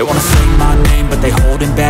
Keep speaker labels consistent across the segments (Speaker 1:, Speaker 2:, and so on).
Speaker 1: They wanna say my name, but they holding back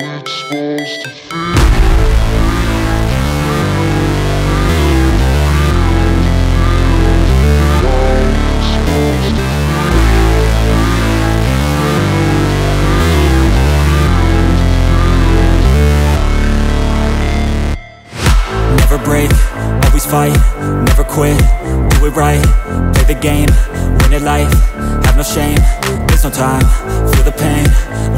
Speaker 2: it's supposed to feel?
Speaker 1: Never break, always fight, never quit, do it right, play the game, win it life, have no shame, there's no time, feel the pain,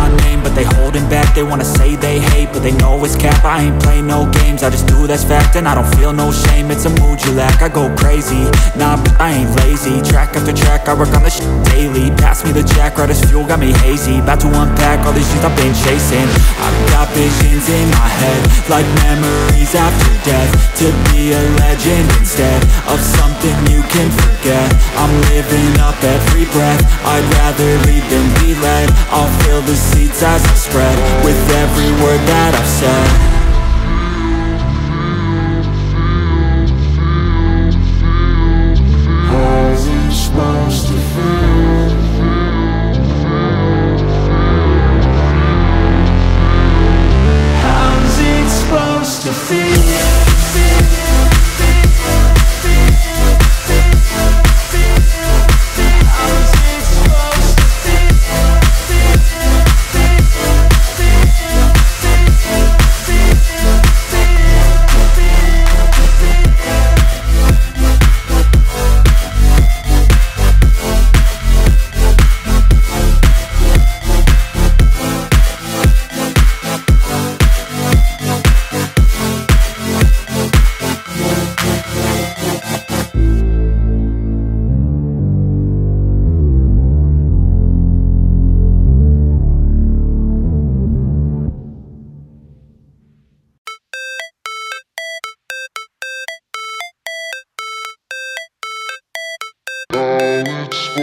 Speaker 1: my name, but they holding back. They wanna say they hate, but they know it's cap. I ain't play no games, I just do that's fact And I don't feel no shame, it's a mood you lack I go crazy, nah but I ain't lazy. Track after track, I work on this daily. Pass me the jack, right as fuel, got me hazy. About to unpack all these shit I've been chasing. I've got visions in my head Like memories after death. To be a legend instead Of something you can forget. I'm living up every breath. I'd rather lead than be led I'll fill the seats as I spread With every word that I've said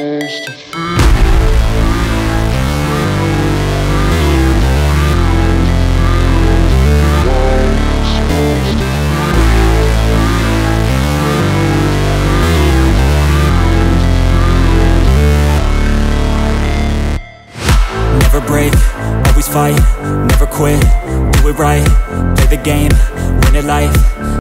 Speaker 2: supposed to feel?
Speaker 1: Never break, always fight, never quit, do it right, play the game, win it life